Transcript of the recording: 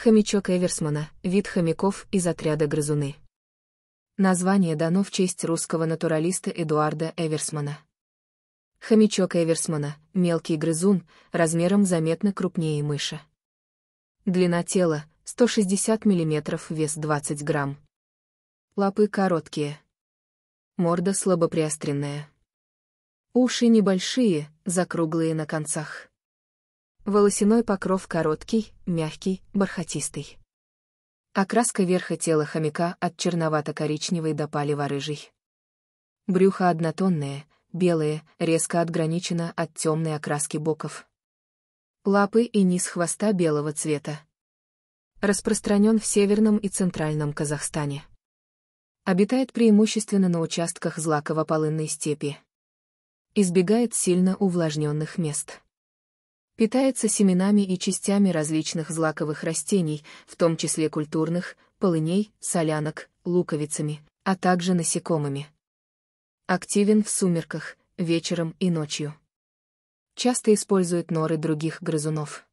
Хомячок Эверсмана – вид хомяков из отряда грызуны. Название дано в честь русского натуралиста Эдуарда Эверсмана. Хомячок Эверсмана – мелкий грызун, размером заметно крупнее мыши. Длина тела – 160 мм, вес 20 грамм. Лапы короткие. Морда слабоприостренная. Уши небольшие, закруглые на концах. Волосяной покров короткий, мягкий, бархатистый. Окраска верха тела хомяка от черновато-коричневой до палево-рыжей. Брюхо однотонное, белое, резко отграничено от темной окраски боков. Лапы и низ хвоста белого цвета. Распространен в северном и центральном Казахстане. Обитает преимущественно на участках злаково-полынной степи. Избегает сильно увлажненных мест. Питается семенами и частями различных злаковых растений, в том числе культурных, полыней, солянок, луковицами, а также насекомыми. Активен в сумерках, вечером и ночью. Часто использует норы других грызунов.